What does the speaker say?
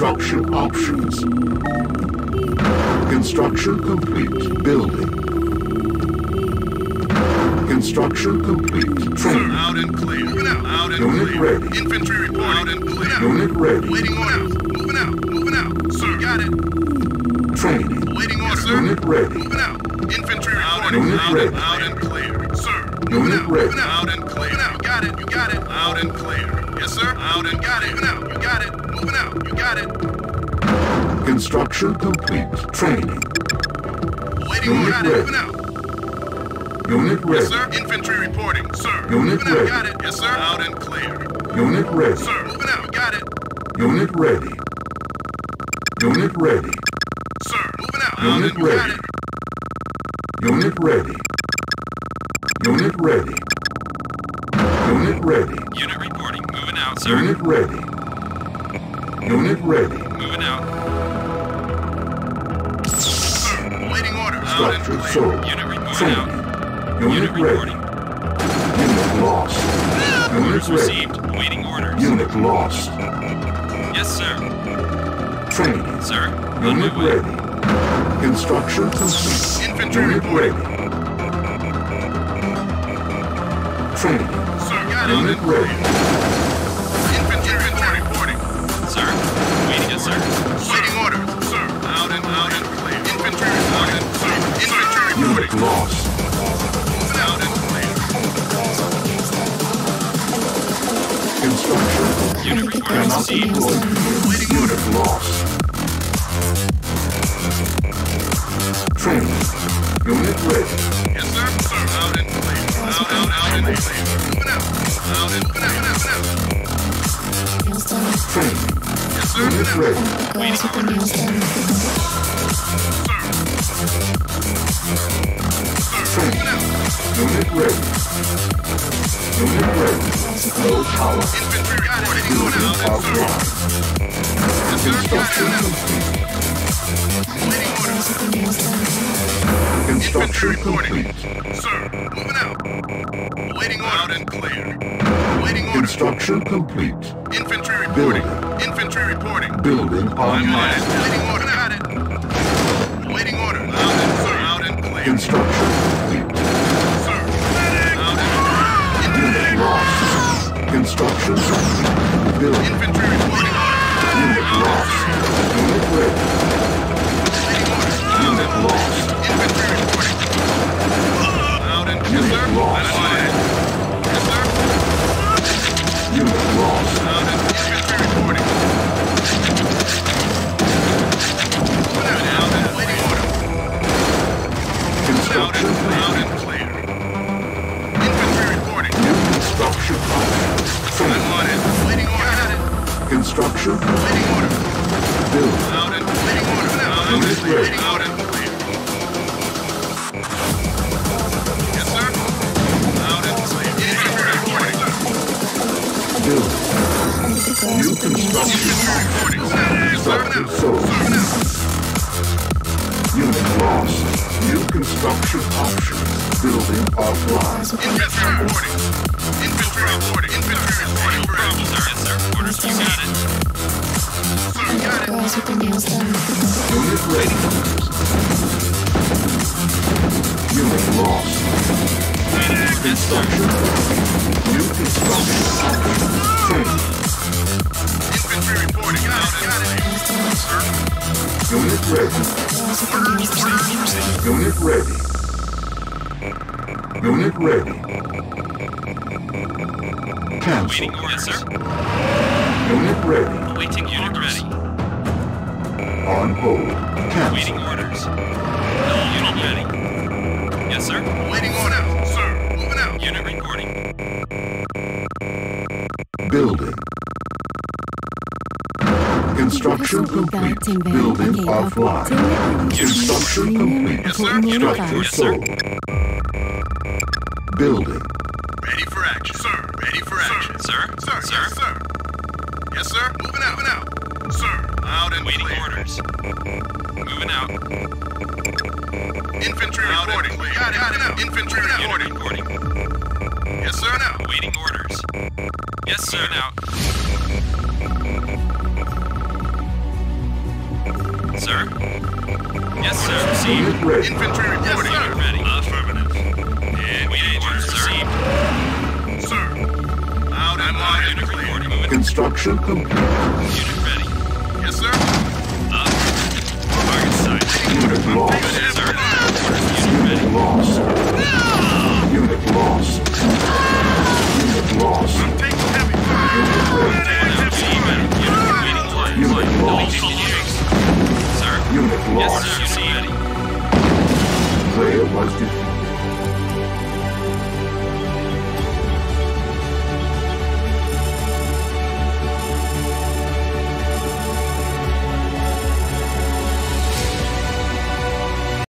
Construction options. Construction complete. Building. Construction complete. Training. Out and clear. Moving out. Out and Unit clear. ready. Infantry report. Out and clear. Unit ready. Waiting orders. Moving out. Moving out. Sir, got it. Training. Waiting orders, sir. Unit ready. Moving out. Infantry Out reporting. Unit out, ready. and, out and clear. Sir. Unit out. ready. Moving out. Got it. You got it. Out and clear. Yes, sir. Out and got it. Moving out. You got it. Moving out. You got it. Construction complete. Training. Waiting Unit. Got it. ready. Moving out. Unit Yes, sir. Infantry reporting. Sir. Unit moving out. ready. Got it. Yes, sir. Out and clear. Unit ready. Sir. Moving out. Got it. Unit ready. Unit ready. Sir. Moving out. Unit out ready. Unit ready. Unit ready. Unit ready. Unit reporting. Moving out, sir. Unit ready. Unit ready. Moving out. Sir. Waiting orders. Structure clear. sold. Unit reporting Training. out. Unit Unit ready. Unit lost. Unit Orders ready. received. Waiting orders. Unit lost. Yes, sir. Training. Sir. On Unit ready. Construction complete. Infantry Unit reporting. ready. Training. Got it. Ready. Infantry infantry reporting. Sir. Waiting, sir. Waiting orders. Sir. Out and out and clear. Infantry reporting. Sir. Infantry Unit reporting. lost. Out and clear. Construction Unit reporting received. Waiting Unit lost. Training. Unit ready. Yes, sir. Sir. Out and clear. Out, out, out Infantry complete. Sir. Moving out. Waiting order. Out and clear. Waiting order. Construction complete. Infantry reporting. Building. Infantry reporting. Building on online. Waiting order. Got it. Waiting order. Out and sir. Out and clear. Construction complete. Sir. Out and clear. Unit lost. Construction complete. Building. infantry reporting. Unit lost. Unit ready. Waiting order. Unit lost. Infantry complete. Waiting order. Building. Out and order. Infantry reporting. Building. New construction. Structure sold. Unit lost. New construction options. Building offline. Infantry reporting. Infantry reporting. Infantry reporting. Problem, sir. Yes, sir. Orders. You got it. Got it. Unit ready. Unit lost. Construction. New construction. Infantry reporting. Got it. Got it. Unit ready. Orders. Orders. Unit ready. Unit ready. Cancel. Waiting orders. Yes, sir. Unit ready. Awaiting unit ready. On hold. Cancel. Waiting orders. Unit ready. Yes, sir. Waiting order. Sir. Moving out. Unit reporting. Building. Construction complete. Building offline. Construction complete. Yes, sir. Unit Structure Yes, sir. sold. Building. Ready for action. Sir. Ready for action. Sir? Sir. Sir? Yes, sir. Yes, sir. Moving out. Moving out. Sir. Out and Waiting clear. orders. Moving out. Infantry reporting. Got it. Got it. Infantry Unit reporting. reporting. Yes, sir. Now. Awaiting orders. Yes, sir. Now. Sir? Yes, sir. Received. Infantry reporting. Unit Construction complete.